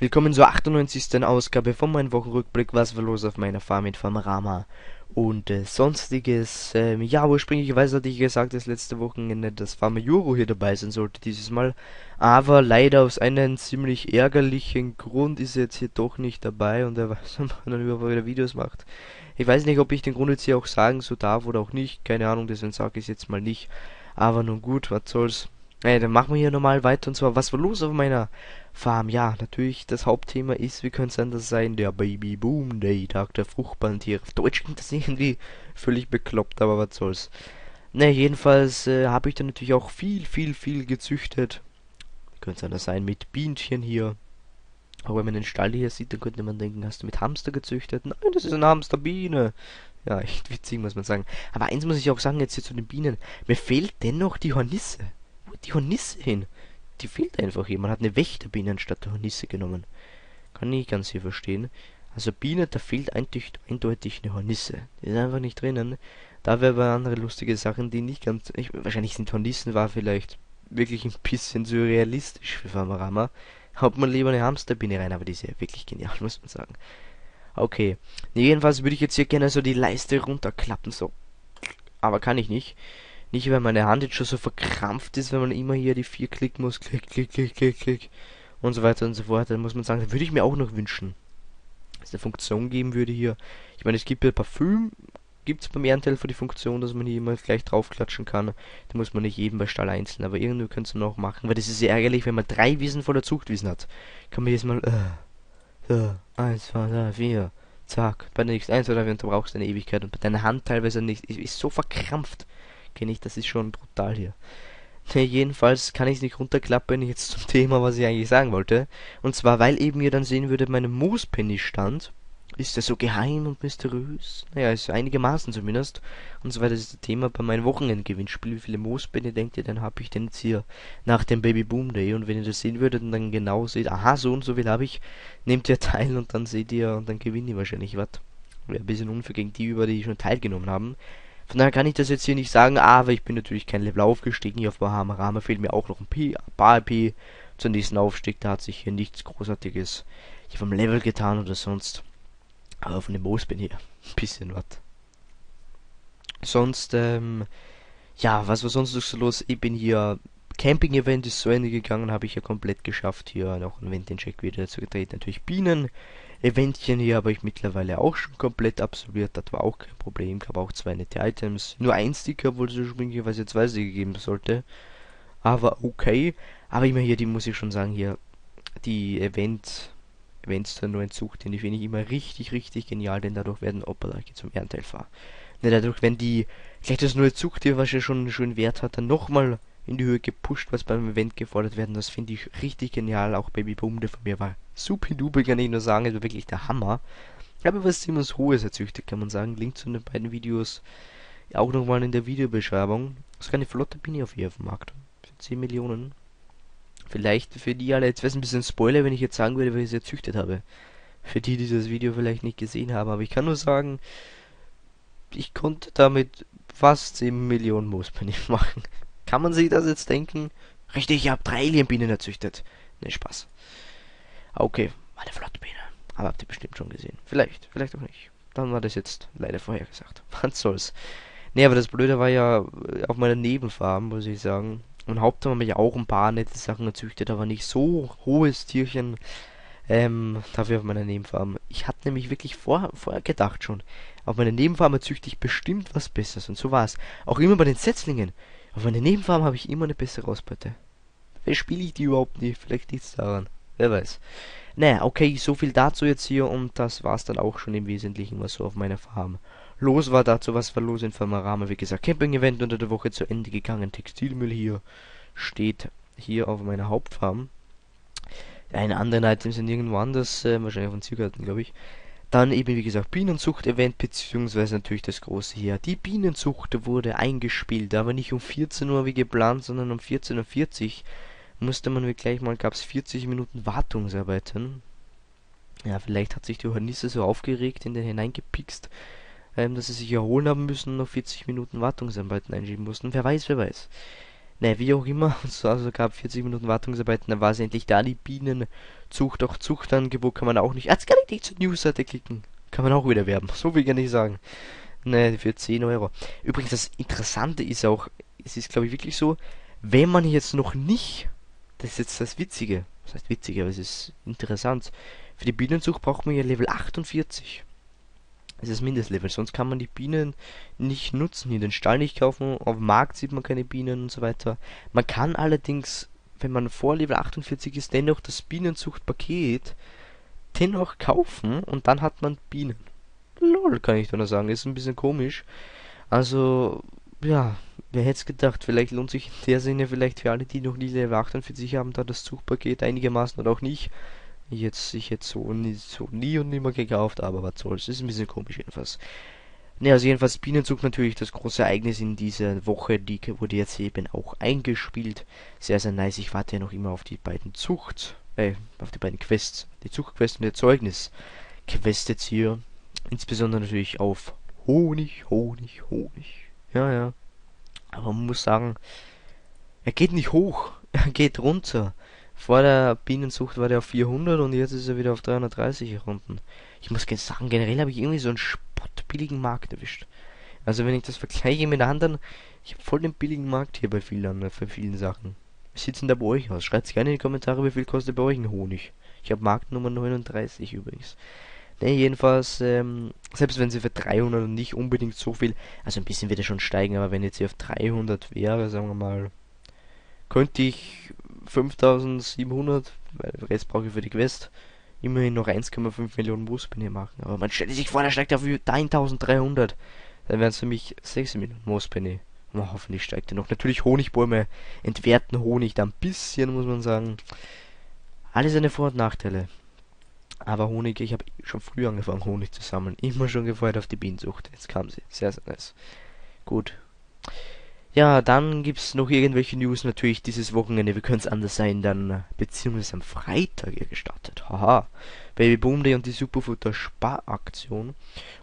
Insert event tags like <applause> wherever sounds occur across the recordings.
Willkommen zur 98. Ausgabe von meinem Wochenrückblick. Was war los auf meiner Farm mit Farmerama und äh, sonstiges. Ähm, ja, ursprünglicherweise hatte ich gesagt, dass letzte Wochenende das Farmer Juro hier dabei sein sollte dieses Mal. Aber leider aus einem ziemlich ärgerlichen Grund ist er jetzt hier doch nicht dabei und er weiß, <laughs> dann überhaupt wieder Videos macht. Ich weiß nicht, ob ich den Grund jetzt hier auch sagen so darf oder auch nicht. Keine Ahnung, deswegen sage ich es jetzt mal nicht. Aber nun gut, was soll's. Ey, dann machen wir hier nochmal weiter und zwar, was war los auf meiner Farm? Ja, natürlich, das Hauptthema ist, wie könnte es anders sein, der Baby Boom Day, Tag der fruchtbaren Tiere. Auf Deutsch klingt das irgendwie völlig bekloppt, aber was soll's. Ne, jedenfalls äh, habe ich dann natürlich auch viel, viel, viel gezüchtet. Könnte es anders sein, mit Bienchen hier. Auch wenn man den Stall hier sieht, dann könnte man denken, hast du mit Hamster gezüchtet? Nein, das ist eine Hamsterbiene. Ja, echt witzig, muss man sagen. Aber eins muss ich auch sagen, jetzt hier zu den Bienen. Mir fehlt dennoch die Hornisse die Hornisse hin? Die fehlt einfach hier. Man hat eine Wächterbiene anstatt der Hornisse genommen. Kann ich ganz hier verstehen. Also Biene, da fehlt eindeutig, eine Hornisse. Die ist einfach nicht drinnen. Da wäre aber andere lustige Sachen, die nicht ganz... Ich, wahrscheinlich sind Hornissen war vielleicht wirklich ein bisschen surrealistisch für Farmerama. Haut man lieber eine Hamsterbiene rein, aber die ist ja wirklich genial, <laughs> muss man sagen. Okay. Jedenfalls würde ich jetzt hier gerne so die Leiste runterklappen, so. Aber kann ich nicht. Nicht, weil meine Hand jetzt schon so verkrampft ist, wenn man immer hier die vier klicken muss. Klick, klick, klick, klick, klick. Und so weiter und so fort. Dann muss man sagen, würde ich mir auch noch wünschen. Dass es eine Funktion geben würde hier. Ich meine, es gibt ja Parfüm. Gibt es beim Ehrenhelfer die Funktion, dass man hier immer gleich draufklatschen kann. Da muss man nicht jeden bei Stall einzeln. Aber irgendwie kannst du noch machen. Weil das ist ja ärgerlich, wenn man drei Wiesen voller Zuchtwiesen hat. Kann man jetzt mal. Äh, so, eins, zwei, drei, vier. Zack. Bei der nächsten eins, drei, vier. Und du brauchst eine Ewigkeit. Und bei deiner Hand teilweise nicht. Ist, ist so verkrampft kenne ich, das ist schon brutal hier. Ne, jedenfalls kann ich es nicht runterklappen jetzt zum <laughs> Thema, was ich eigentlich sagen wollte. Und zwar, weil eben ihr dann sehen würdet, meine Moospenny stand. Ist er so geheim und mysteriös? Naja, ist einigermaßen zumindest. Und so weiter ist das Thema bei meinem Wochenendgewinnspiel. Wie viele Moospenny denkt ihr, dann habe ich denn jetzt hier nach dem Baby Boom Day? Und wenn ihr das sehen würdet und dann genau seht, aha, so und so viel habe ich, nehmt ihr <laughs> teil und dann seht ihr und dann gewinnt ihr wahrscheinlich was. Wäre ein bisschen unfair gegen die, über die schon teilgenommen haben. Von daher kann ich das jetzt hier nicht sagen, aber ich bin natürlich kein Level aufgestiegen. Hier auf Bahama fehlt mir auch noch ein paar IP zum nächsten Aufstieg. Da hat sich hier nichts Großartiges hier vom Level getan oder sonst. Aber von dem Moos bin ich <laughs> ein bisschen was. Sonst, ähm, ja, was war sonst noch so los? Ich bin hier, Camping-Event ist zu Ende gegangen, habe ich ja komplett geschafft. Hier noch ein Event-Check wieder zu getreten. Natürlich Bienen, Eventchen hier habe ich mittlerweile auch schon komplett absolviert. Das war auch kein Problem. Gab auch zwei nette Items. Nur ein Sticker, obwohl es ursprünglicherweise zwei Sticker geben sollte. Aber okay. Aber immer hier, die muss ich schon sagen, hier, die Event, Events der neuen Zucht, die finde ich immer richtig, richtig genial, denn dadurch werden, opala, ich zum Ehrenteil fahren. Ne, dadurch, wenn die, gleich das neue Zucht, was ja schon einen schönen Wert hat, dann nochmal in die Höhe gepusht, was beim Event gefordert werden. Das finde ich richtig genial. Auch Baby Boom, der von mir war super duper, kann ich nur sagen. Also wirklich der Hammer. Ich habe was ziemlich Hohes erzüchtet, kann man sagen. Link zu den beiden Videos auch nochmal in der Videobeschreibung. Das ist eine flotte Biene auf hier auf dem Markt. Für 10 Millionen. Vielleicht für die alle, jetzt wäre es ein bisschen Spoiler, wenn ich jetzt sagen würde, weil ich erzüchtet habe. Für die, die das Video vielleicht nicht gesehen haben. Aber ich kann nur sagen, ich konnte damit fast 10 Millionen Moospenny <laughs> machen. Kann man sich das jetzt denken? Richtig, ich habe drei Alienbienen erzüchtet. Ne, Spaß. Okay, war eine flotte Biene. Aber habt ihr bestimmt schon gesehen. Vielleicht, vielleicht auch nicht. Dann war das jetzt leider vorhergesagt. <laughs> Was soll's. Ne, aber das Blöde war ja äh, auf meiner Nebenfarm, muss ich sagen. Und Hauptsache habe ich auch ein paar nette Sachen erzüchtet, aber nicht so hohes Tierchen. Ähm, dafür auf meiner Nebenfarm. Ich hatte nämlich wirklich vor, vorher gedacht schon, auf meiner Nebenfarm erzüchte ich bestimmt was Besseres. Und so war es. Auch immer bei den Setzlingen. Auf meiner Nebenfarm habe ich immer eine bessere Ausbeute. Vielleicht spiele ich die überhaupt nicht, vielleicht liegt es daran. Wer weiß. Naja, okay, so viel dazu jetzt hier und das war's dann auch schon im Wesentlichen, was so auf meiner Farm los war. Dazu was war los in Farmarama. Wie gesagt, Camping-Event unter der Woche zu Ende gegangen. Textilmüll hier steht hier auf meiner Hauptfarm. Eine anderen Items sind irgendwo anders, äh, wahrscheinlich von Ziergarten, glaube ich. Dann eben, wie gesagt, Bienenzucht-Event, beziehungsweise natürlich das große hier. Die Bienenzucht wurde eingespielt, aber nicht um 14 Uhr wie geplant, sondern um 14.40 Uhr. Musste man gleich mal, gab es 40 Minuten Wartungsarbeiten. Ja, vielleicht hat sich die Hornisse so aufgeregt, in den hineingepikst, ähm, dass sie sich erholen haben müssen und noch 40 Minuten Wartungsarbeiten einschieben mussten. Wer weiß, wer weiß. Ne, wie auch immer, <laughs> also gab 40 Minuten Wartungsarbeiten, dann war es endlich da, die Bienenzucht, auch Zuchtangebot kann man auch nicht. Als gar nicht zur Newsseite klicken. Kann man auch wieder werben. <laughs> So kann ich sagen. Ne, für 10 Euro. Übrigens, das Interessante ist auch, es ist glaube ich wirklich so, wenn man jetzt noch nicht, das ist jetzt das Witzige, das heißt witzig, aber es ist interessant, für die Bienenzucht braucht man ja Level 48. Das ist das Mindestlevel, sonst kann man die Bienen nicht nutzen, hier den Stall nicht kaufen, auf dem Markt sieht man keine Bienen und so weiter. Man kann allerdings, wenn man vor Level 48 ist, dennoch das Bienenzuchtpaket dennoch kaufen und dann hat man Bienen. Lol, kann ich da nur sagen, ist ein bisschen komisch. Also, ja, wer hätte es gedacht, vielleicht lohnt sich in der Sinne vielleicht für alle, die noch nie Level 48 haben, da das Zuchtpaket einigermaßen oder auch nicht. Ich jetzt, ich jetzt so, nie, so nie und nimmer gekauft, aber was soll's. Ist ein bisschen komisch jedenfalls. Ne, also jedenfalls Bienenzug natürlich das große Ereignis in dieser Woche, die wurde jetzt eben auch eingespielt. Sehr, sehr nice. Ich warte ja noch immer auf die beiden Zucht, äh, auf die beiden Quests. Die Zuchtquest und der Zeugnis. Quest jetzt hier. Insbesondere natürlich auf Honig, Honig, Honig. Ja, ja. Aber man muss sagen, er geht nicht hoch, <laughs> er geht runter. Vor der Bienenzucht war der auf 400 und jetzt ist er wieder auf 330 Runden. Ich muss sagen, generell habe ich irgendwie so einen spottbilligen Markt erwischt. Also wenn ich das vergleiche mit anderen, ich habe voll den billigen Markt hier bei vielen, für vielen Sachen. Wie sieht's denn da bei euch aus? Schreibt gerne in die Kommentare, wie viel kostet bei euch ein Honig. Ich habe Marktnummer 39 übrigens. Ne, jedenfalls, ähm, selbst wenn sie für 300 und nicht unbedingt so viel, also ein bisschen wird er schon steigen, aber wenn jetzt hier auf 300 wäre, sagen wir mal, könnte ich 5700, weil Rest brauche ich für die Quest, immerhin noch 1,5 Millionen Moospenny machen. Aber man stellt sich vor, der steigt auf 1300. Dann wären es für mich 6 Millionen Moospenny. Oh, hoffentlich steigt er noch. Natürlich Honigbäume, entwerten Honig, da ein bisschen, muss man sagen. Alles seine Vor- und Nachteile. Aber Honig, ich habe schon früh angefangen, Honig zu sammeln. Immer schon gefreut auf die Bienenzucht. Jetzt kam sie. Sehr, sehr nice. Gut. Ja, dann gibt's noch irgendwelche News natürlich dieses Wochenende. Wie könnte es anders sein? Dann beziehungsweise am Freitag ja gestartet. Haha. Baby Boom Day und die Superfutter Sparaktion.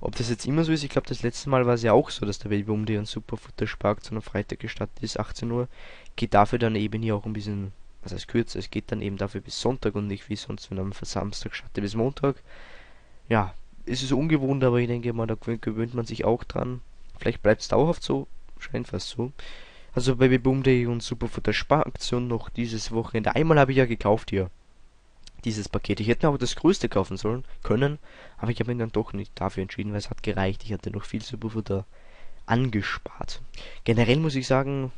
Ob das jetzt immer so ist, ich glaube, das letzte Mal war es ja auch so, dass der Baby Boom Day und Superfutter Sparaktion am Freitag gestartet ist, 18 Uhr. Geht dafür dann eben hier auch ein bisschen, was heißt kürzer, es geht dann eben dafür bis Sonntag und nicht wie sonst, wenn am Samstag startet bis Montag. Ja, ist es ungewohnt, aber ich denke mal, da gewöhnt man sich auch dran. Vielleicht bleibt es dauerhaft so, Scheint fast so. Also Baby Boom Day und Superfutter Sparaktion noch dieses Wochenende. Einmal habe ich ja gekauft hier. Dieses Paket. Ich hätte auch das größte kaufen sollen, können, aber ich habe mich dann doch nicht dafür entschieden, weil es hat gereicht. Ich hatte noch viel Superfutter angespart. Generell muss ich sagen,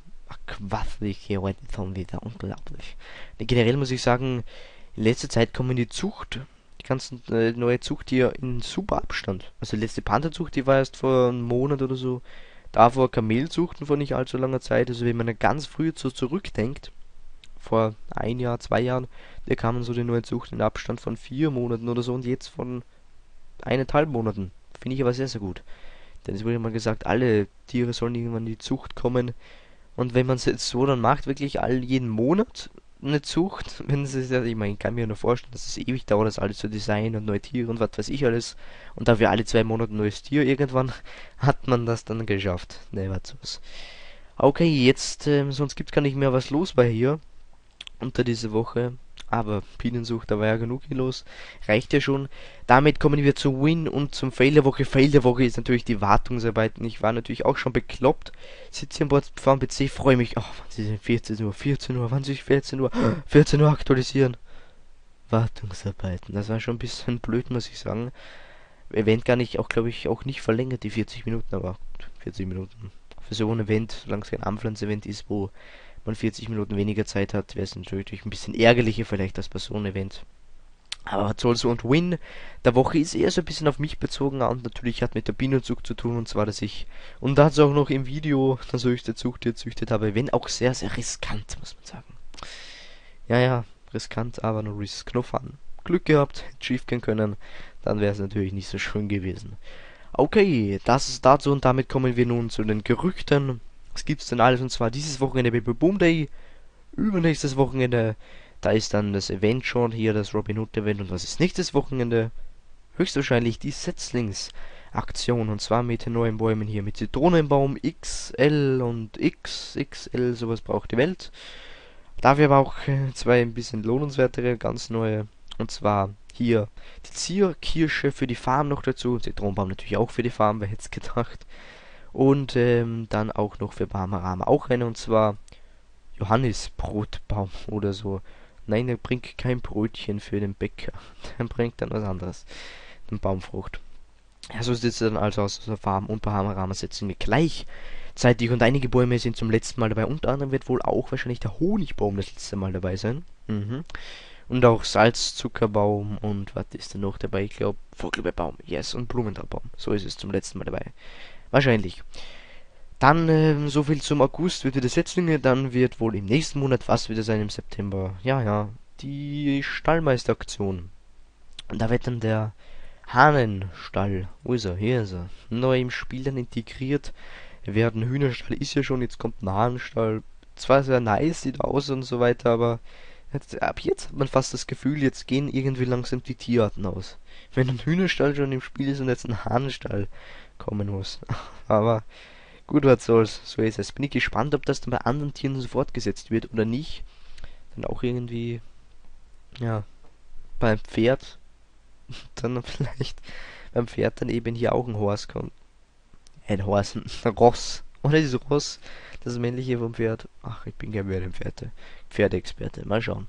was ich hier heute schon wieder, unglaublich. Generell muss ich sagen, in letzter Zeit kommen die Zucht, die ganzen äh, neue Zucht hier in super Abstand. Also die letzte Pantherzucht, die war erst vor einem Monat oder so Davor Kamelzuchten vor nicht allzu langer Zeit, also wenn man ganz früh so zurückdenkt, vor ein Jahr, zwei Jahren, da kamen so die neue Zucht in Abstand von vier Monaten oder so und jetzt von eineinhalb Monaten. Finde ich aber sehr, sehr gut. Denn es wurde mal gesagt, alle Tiere sollen irgendwann in die Zucht kommen. Und wenn man es jetzt so dann macht, wirklich all jeden Monat, eine Zucht, <laughs> wenn es ja, ich meine, ich kann mir nur vorstellen, dass es ewig dauert, das alles zu designen und neue Tiere und was weiß ich alles. Und dafür alle zwei Monate ein neues Tier irgendwann <laughs> hat man das dann geschafft. Ne, was sowas. Okay, jetzt, ähm, sonst gibt's gar nicht mehr was los bei hier unter diese Woche. Aber Bienensucht, da war ja genug hier los. Reicht ja schon. Damit kommen wir zu Win und zum Fail der Woche. Fail der Woche ist natürlich die Wartungsarbeiten. Ich war natürlich auch schon bekloppt. Sitze hier am PC, freue mich. Oh, wann sind 14 Uhr, 14 Uhr, wann sind 14 Uhr? 14 Uhr aktualisieren. Wartungsarbeiten. Das war schon ein bisschen blöd, muss ich sagen. Event gar nicht, auch glaube ich, auch nicht verlängert, die 40 Minuten, aber 40 Minuten. Für so ein Event, solange es kein Anpflanz-Event ist, wo man 40 Minuten weniger Zeit hat, wäre es natürlich ein bisschen ärgerlicher vielleicht als bei so einem Event. Aber was soll's und Win der Woche ist eher so ein bisschen auf mich bezogen und natürlich hat mit der Bienenzug zu tun und zwar, dass ich und dazu auch noch im Video das höchste Zuchttier züchtet habe, wenn auch sehr, sehr riskant, muss man sagen. Ja, ja, riskant, aber nur risk, no fun. Glück gehabt, schief gehen können, dann wäre es natürlich nicht so schön gewesen. Okay, das ist dazu und damit kommen wir nun zu den Gerüchten. Was gibt's denn alles? Und zwar dieses Wochenende Baby Boom Day. Übernächstes Wochenende, da ist dann das Event schon hier, das Robin Hood Event. Und was ist nächstes Wochenende? Höchstwahrscheinlich die Setzlings Aktion. Und zwar mit neuen Bäumen hier. Mit Zitronenbaum XL und XXL. Sowas braucht die Welt. Dafür aber auch äh, zwei ein bisschen lohnenswertere, ganz neue. Und zwar hier die Zierkirsche für die Farm noch dazu. Zitronenbaum natürlich auch für die Farm, wer hätte es gedacht. Und ähm, dann auch noch für Barmarama auch eine. Und zwar Johannisbrotbaum oder so. Nein, er bringt kein Brötchen für den Bäcker. <laughs> Der bringt dann was anderes. Eine Baumfrucht. Ja, so sieht es dann also aus. Also Farm und Bahamarama setzen wir gleichzeitig und einige Bäume sind zum letzten Mal dabei. Unter anderem wird wohl auch wahrscheinlich der Honigbaum das letzte Mal dabei sein. Mhm. Und auch Salzzuckerbaum und was ist denn noch dabei? Ich glaube Vogelbeerbaum, yes, und Blumentrabaum. So ist es zum letzten Mal dabei. Wahrscheinlich. Dann ähm, so viel zum August wird wieder Setzlinge, dann wird wohl im nächsten Monat was wieder sein im September. Ja, ja, die Stallmeisteraktion. Und da wird dann der Hahnenstall, wo ist er? Hier ist er. Neu im Spiel dann integriert werden. Hühnerstall ist ja schon, jetzt kommt ein Hahnenstall. Zwar sehr nice, sieht aus und so weiter, aber jetzt, ab jetzt hat man fast das Gefühl, jetzt gehen irgendwie langsam die Tierarten aus. Wenn ein Hühnerstall schon im Spiel ist und jetzt ein Hahnenstall kommen muss. <laughs> aber Gut, was soll's, so ist es. Bin ich gespannt, ob das dann bei anderen Tieren so fortgesetzt wird oder nicht. Dann auch irgendwie, ja, beim Pferd, <laughs> dann vielleicht beim Pferd dann eben hier auch ein Horse kommt. Ein Horse, <laughs> ein Ross. Oder ist Ross das männliche vom Pferd? Ach, ich bin kein Pferde, Pferdeexperte. Mal schauen.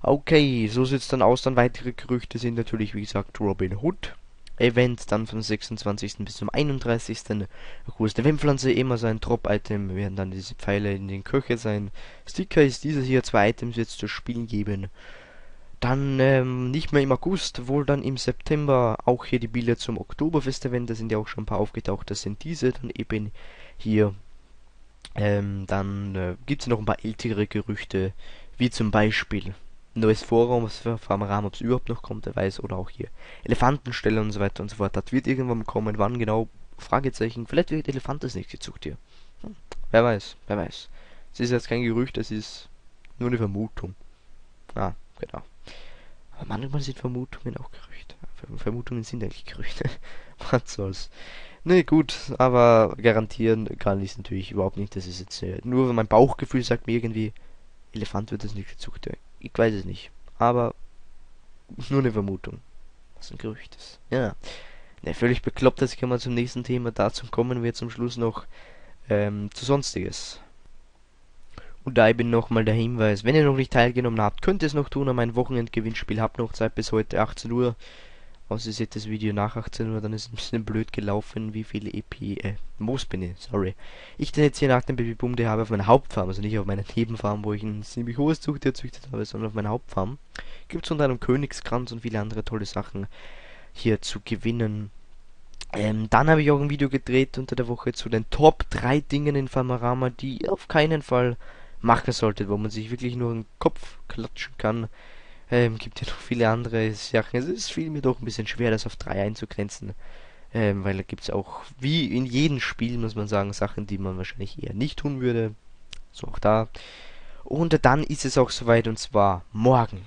Okay, so sieht's dann aus. Dann weitere Gerüchte sind natürlich, wie gesagt, Robin Hood. Event dann vom 26. bis zum 31. August. Eventpflanze immer so ein Drop-Item, werden dann diese Pfeile in den Köche sein. Sticker ist dieses hier, zwei Items jetzt zu spielen geben. Dann ähm, nicht mehr im August, wohl dann im September auch hier die Bilder zum Oktoberfest-Event, da sind ja auch schon ein paar aufgetaucht, das sind diese dann eben hier. Ähm, dann äh, gibt es noch ein paar ältere Gerüchte, wie zum Beispiel neues Forum, was für Farmerama, ob es überhaupt noch kommt, der weiß, oder auch hier Elefantenstelle und so weiter und so fort. Das wird irgendwann kommen, wann genau, Fragezeichen, vielleicht wird Elefant das nicht gezucht hier. Hm. Wer weiß, wer weiß. Es ist jetzt kein Gerücht, es ist nur eine Vermutung. Ah, genau. Aber manchmal sind Vermutungen auch Gerüchte. Vermutungen sind eigentlich Gerüchte. <laughs> Was soll's. Ne, gut, aber garantieren kann ich es natürlich überhaupt nicht. Das ist jetzt äh, nur mein Bauchgefühl sagt mir irgendwie, Elefant wird das nicht gezucht. Ich weiß es nicht. Aber nur eine Vermutung. Was ein Gerücht ist. Ja. Ne, völlig bekloppt, jetzt können wir zum nächsten Thema. Dazu kommen wir zum Schluss noch ähm, zu Sonstiges. Und da eben nochmal der Hinweis, wenn ihr noch nicht teilgenommen habt, könnt ihr es noch tun an meinem Wochenendgewinnspiel. Habt noch Zeit bis heute 18 Uhr. Außer ihr seht das Video nach 18 Uhr, dann ist es ein bisschen blöd gelaufen, wie viele EP, äh, Moos bin ich, sorry. Ich denn jetzt hier nach dem Babyboom, der habe auf meiner Hauptfarm, also nicht auf meiner Nebenfarm, wo ich ein ziemlich hohes Zucht erzüchtet habe, sondern auf meiner Hauptfarm, gibt es unter einem Königskranz und viele andere tolle Sachen hier zu gewinnen. Ähm, dann habe ich auch ein Video gedreht unter der Woche zu den Top 3 Dingen in Farmarama, die ihr auf keinen Fall machen solltet, wo man sich wirklich nur den Kopf klatschen kann ähm, gibt ja noch viele andere Sachen. Es fiel mir doch ein bisschen schwer, das auf drei einzugrenzen. Ähm, weil da gibt es auch, wie in jedem Spiel, muss man sagen, Sachen, die man wahrscheinlich eher nicht tun würde. So auch da. Und dann ist es auch soweit und zwar morgen.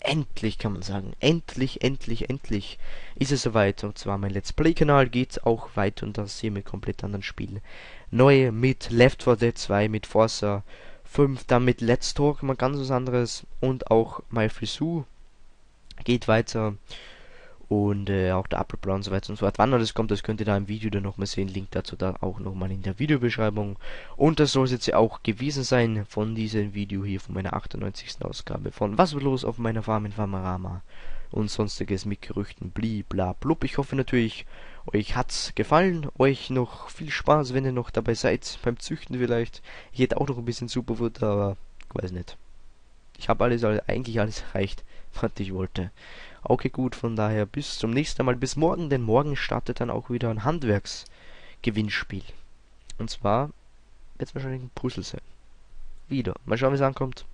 Endlich kann man sagen. Endlich, endlich, endlich ist es soweit. Und zwar mein Let's Play-Kanal geht auch weiter und das hier mit komplett anderen Spielen. Neu mit Left 4 Dead 2, mit Forza 5 dann mit Let's Talk mal ganz was anderes und auch My Frisou geht weiter und äh, auch der Apple Brown und so weiter und so fort. Wann das kommt, das könnt ihr da im Video dann nochmal sehen. Link dazu da auch nochmal in der Videobeschreibung. Und das soll es jetzt ja auch gewesen sein von diesem Video hier, von meiner 98. Ausgabe von Was wird los auf meiner Farm in Farmarama und sonstiges mit Gerüchten, bli bla blub. Ich hoffe natürlich, euch hat's gefallen, euch noch viel Spaß, wenn ihr noch dabei seid, beim Züchten vielleicht. Ich hätte auch noch ein bisschen Superfutter, aber ich weiß nicht. Ich habe alles, eigentlich alles <laughs> erreicht, was ich wollte. Okay, gut, von daher bis zum nächsten Mal, bis morgen, denn morgen startet dann auch wieder ein Handwerksgewinnspiel. Und zwar wird es wahrscheinlich ein Puzzle sein. Wieder. Mal schauen, wie es ankommt.